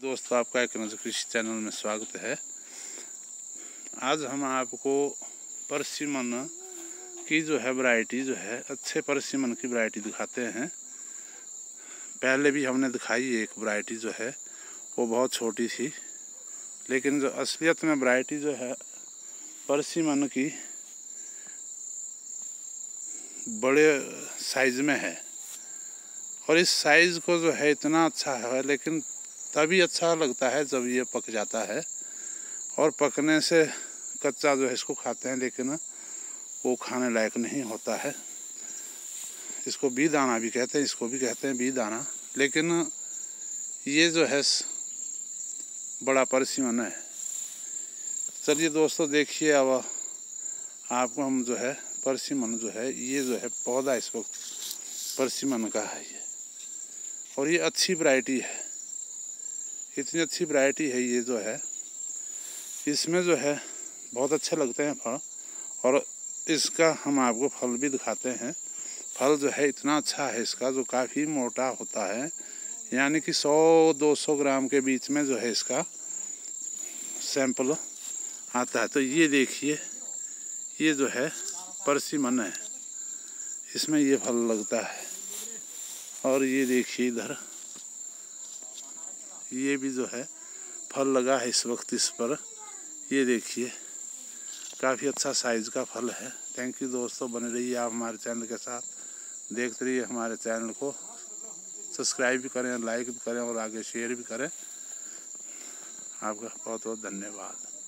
दोस्तों, आपका एक नज़र कृषि चैनल में स्वागत है। आज हम आपको परसिमन की जो है वैरायटी जो है अच्छे परसिमन की वैरायटी दिखाते हैं। पहले भी हमने दिखाई एक वैरायटी जो है, वो बहुत छोटी थी, लेकिन जो असलियत में वैरायटी जो है, परसिमन की बड़े साइज़ में है। और इस साइज़ को जो है इतना अच्छा है, लेकिन तभी अच्छा लगता है जब ये पक जाता है। और पकने से कच्चा जो है इसको खाते हैं, लेकिन वो खाने लायक नहीं होता है। इसको बी दाना भी कहते हैं, इसको भी कहते हैं बी दाना। लेकिन ये जो है बड़ा परसिमन है। चलिए दोस्तों, देखिए अब आपको हम जो है, परसिमन जो है, ये जो है पौधा इस वक्त परसिमन का है ये। और ये अच्छी वैरायटी है। इतनी अच्छी वैरायटी है ये जो है। इसमें जो है, बहुत अच्छे लगते हैं फल, और इसका हम आपको फल भी दिखाते हैं। फल जो है, इतना अच्छा है इसका, जो काफ़ी मोटा होता है। यानी कि 100-200 ग्राम के बीच में जो है इसका सैंपल आता है। तो ये देखिए, ये जो है परसिमन है। इसमें ये फल लगता है। और ये देखिए इधर। ये भी जो है, फल लगा है इस वक्त इस पर। ये देखिए, काफ़ी अच्छा साइज़ का फल है। थैंक यू दोस्तों, बने रहिए आप हमारे चैनल के साथ। देखते रहिए हमारे चैनल को। सब्सक्राइब भी करें लाइक भी करें और आगे शेयर भी करें। आपका बहुत बहुत धन्यवाद।